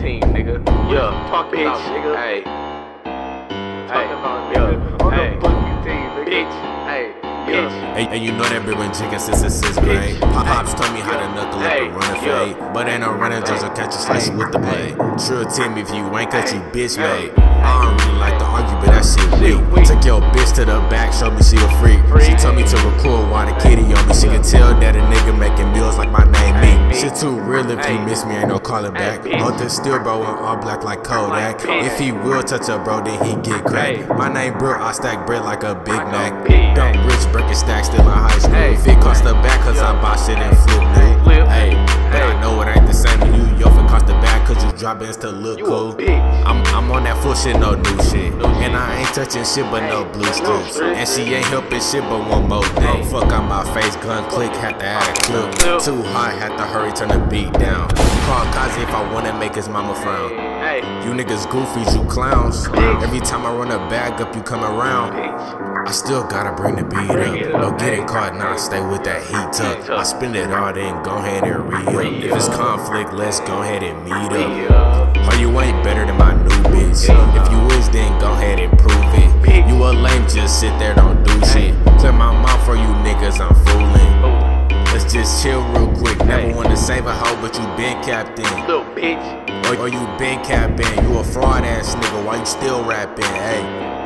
team, nigga. Yeah, Talk bitch. about, nigga. Hey, Talk hey, about, yeah. On hey, the fucking team, nigga. bitch. Hey, Yeah. Hey, hey, you know that been been chicken since the sixth grade. Pop Pops told me how to knuckle up Hey, and run a fade. But ain't no running, just a catch a slice with the blade. Trill Team, if you ain't cut, you bitch Yeah. made. I don't really like to argue, but that shit Shit weak. weak. Took your bitch to the back, showed me she a freak. She told me to record while the kitty on me. She can tell that a nigga making meals like my name Hey, me. me. Shit too real if you miss me, ain't no calling back. this still, bro, I'm all black like Kodak. If he will touch a bro, then he get cracked. My name Bro, I stack bread like a Big Mac. Dumb rich breaking drop ins to look You cool. I'm, I'm on that full shit, no new shit. And I ain't touching shit but no blue strips. And she ain't helping shit but one more thing. Fuck out my face, gun click, had to add a clip. Too high, had to hurry, turn the beat down. Call Kazi if I wanna make his mama frown. Hey, You niggas goofies, you clowns. Every time I run a bag up, you come around. I still gotta bring the beat up. No getting caught, nah, stay with that heat tuck. I spend it all, then go ahead and re up. If it's conflict, let's go ahead and meet up. Or you ain't better than my new bitch. If you is, then go ahead and prove it. You a lame, just sit there, don't do shit. Clear my mouth for you niggas, I'm fooling. oh, Let's just chill real quick. Never wanna save a hoe, but you been captain. little bitch. Or, or you been capping. You a fraud ass nigga, why you still rapping? Hey.